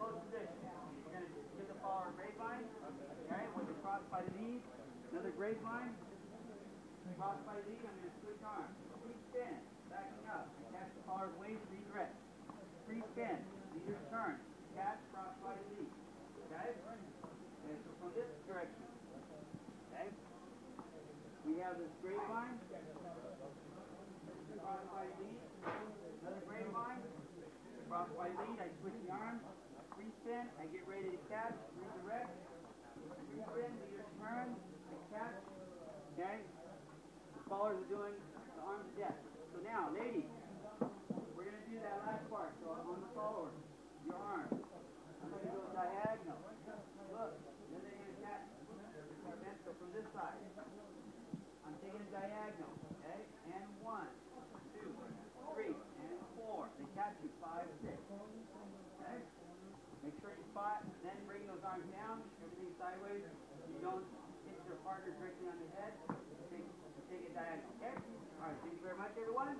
close position. We're going to get the ball on grapevine. Okay, with a cross by the knee. Another grapevine. Cross by the knee. I'm going to switch arms. Free spin. Backing up. Catch the ball waist. Redirect. Free spin. Leader turn. Catch. Cross by the knee. Okay? And so from this direction. Okay? We have this grapevine. Cross by the knee. Another grapevine. Cross by lead. I switch the arms. Spin, I get ready to catch, redirect. Free spin, leader's turn, I catch. Okay? The followers are doing the arms of death. So now, ladies, we're gonna do that last part. So I'm on the followers, your arm. I'm gonna go diagonal. Look, then they're gonna catch. Okay, so from this side, I'm taking a diagonal. Okay, and one, two, three, and four. They catch you five, six. Okay. Make sure you spot, bring arms down, everything sideways. You don't hit your partner directly on the head. Take, take it diagonal, okay? All right, thank you very much, everyone.